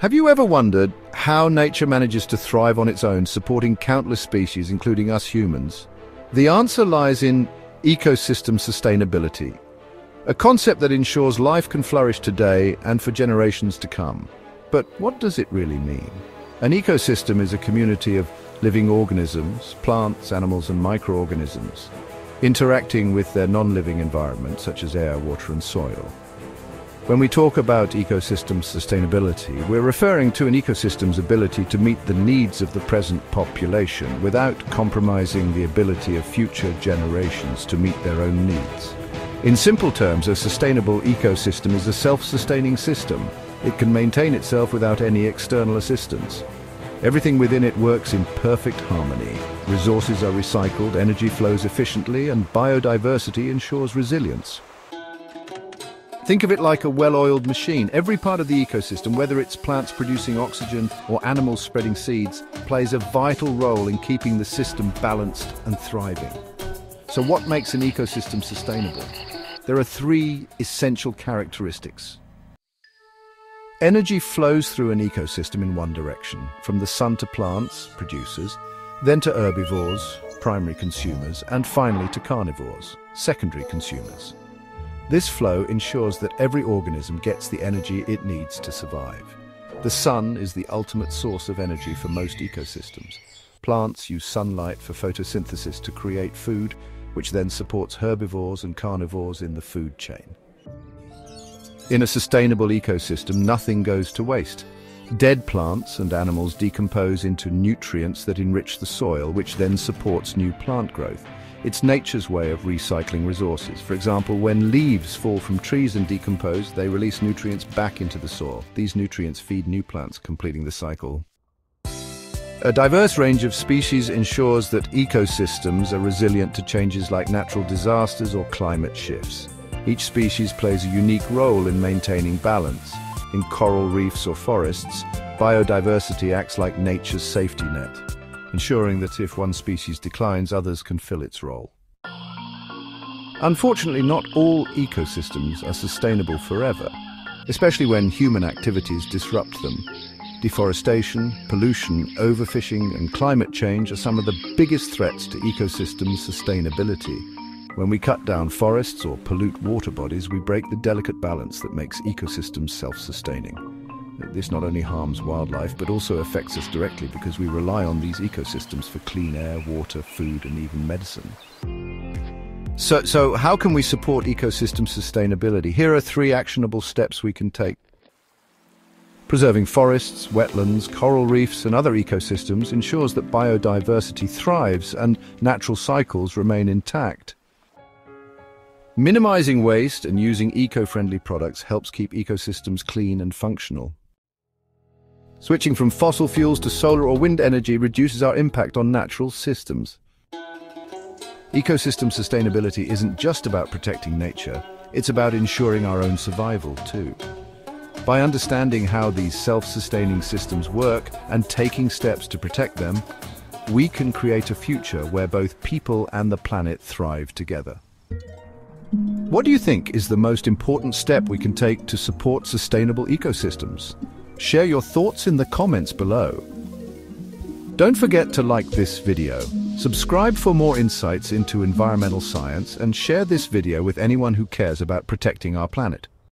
Have you ever wondered how nature manages to thrive on its own, supporting countless species, including us humans? The answer lies in ecosystem sustainability, a concept that ensures life can flourish today and for generations to come. But what does it really mean? An ecosystem is a community of living organisms, plants, animals and microorganisms, interacting with their non-living environment such as air, water and soil. When we talk about ecosystem sustainability, we're referring to an ecosystem's ability to meet the needs of the present population without compromising the ability of future generations to meet their own needs. In simple terms, a sustainable ecosystem is a self-sustaining system. It can maintain itself without any external assistance. Everything within it works in perfect harmony. Resources are recycled, energy flows efficiently, and biodiversity ensures resilience. Think of it like a well-oiled machine. Every part of the ecosystem, whether it's plants producing oxygen or animals spreading seeds, plays a vital role in keeping the system balanced and thriving. So what makes an ecosystem sustainable? There are three essential characteristics. Energy flows through an ecosystem in one direction, from the sun to plants, producers, then to herbivores, primary consumers, and finally to carnivores, secondary consumers. This flow ensures that every organism gets the energy it needs to survive. The sun is the ultimate source of energy for most ecosystems. Plants use sunlight for photosynthesis to create food, which then supports herbivores and carnivores in the food chain. In a sustainable ecosystem, nothing goes to waste. Dead plants and animals decompose into nutrients that enrich the soil, which then supports new plant growth. It's nature's way of recycling resources. For example, when leaves fall from trees and decompose, they release nutrients back into the soil. These nutrients feed new plants, completing the cycle. A diverse range of species ensures that ecosystems are resilient to changes like natural disasters or climate shifts. Each species plays a unique role in maintaining balance. In coral reefs or forests, biodiversity acts like nature's safety net ensuring that if one species declines, others can fill its role. Unfortunately, not all ecosystems are sustainable forever, especially when human activities disrupt them. Deforestation, pollution, overfishing and climate change are some of the biggest threats to ecosystem sustainability. When we cut down forests or pollute water bodies, we break the delicate balance that makes ecosystems self-sustaining. This not only harms wildlife, but also affects us directly because we rely on these ecosystems for clean air, water, food, and even medicine. So, so how can we support ecosystem sustainability? Here are three actionable steps we can take. Preserving forests, wetlands, coral reefs and other ecosystems ensures that biodiversity thrives and natural cycles remain intact. Minimizing waste and using eco-friendly products helps keep ecosystems clean and functional. Switching from fossil fuels to solar or wind energy reduces our impact on natural systems. Ecosystem sustainability isn't just about protecting nature, it's about ensuring our own survival too. By understanding how these self-sustaining systems work and taking steps to protect them, we can create a future where both people and the planet thrive together. What do you think is the most important step we can take to support sustainable ecosystems? Share your thoughts in the comments below. Don't forget to like this video, subscribe for more insights into environmental science and share this video with anyone who cares about protecting our planet.